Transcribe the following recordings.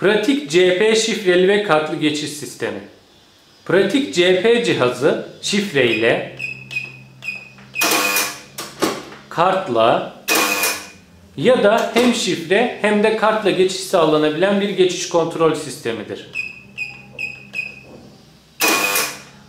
Pratik CP şifreli ve kartlı geçiş sistemi. Pratik CP cihazı şifre ile kartla ya da hem şifre hem de kartla geçiş sağlanabilen bir geçiş kontrol sistemidir.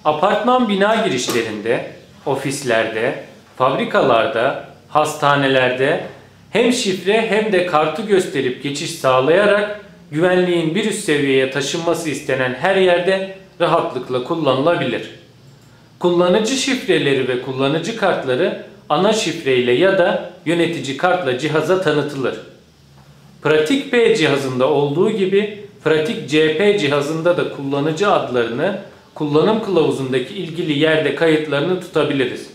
Apartman bina girişlerinde, ofislerde, fabrikalarda, hastanelerde hem şifre hem de kartı gösterip geçiş sağlayarak güvenliğin bir üst seviyeye taşınması istenen her yerde rahatlıkla kullanılabilir. Kullanıcı şifreleri ve kullanıcı kartları ana şifreyle ya da yönetici kartla cihaza tanıtılır. Pratik P cihazında olduğu gibi Pratik CP cihazında da kullanıcı adlarını kullanım kılavuzundaki ilgili yerde kayıtlarını tutabiliriz.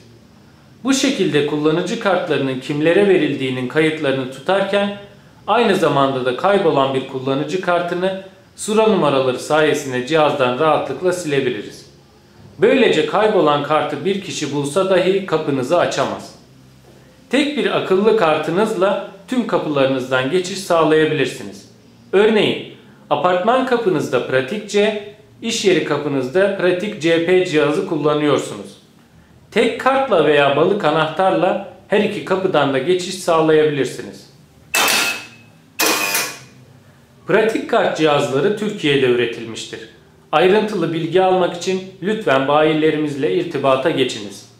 Bu şekilde kullanıcı kartlarının kimlere verildiğinin kayıtlarını tutarken aynı zamanda da kaybolan bir kullanıcı kartını sıra numaraları sayesinde cihazdan rahatlıkla silebiliriz. Böylece kaybolan kartı bir kişi bulsa dahi kapınızı açamaz. Tek bir akıllı kartınızla tüm kapılarınızdan geçiş sağlayabilirsiniz. Örneğin apartman kapınızda pratikçe, iş yeri kapınızda pratik CP cihazı kullanıyorsunuz. Tek kartla veya balık anahtarla her iki kapıdan da geçiş sağlayabilirsiniz. Pratik kart cihazları Türkiye'de üretilmiştir. Ayrıntılı bilgi almak için lütfen bayilerimizle irtibata geçiniz.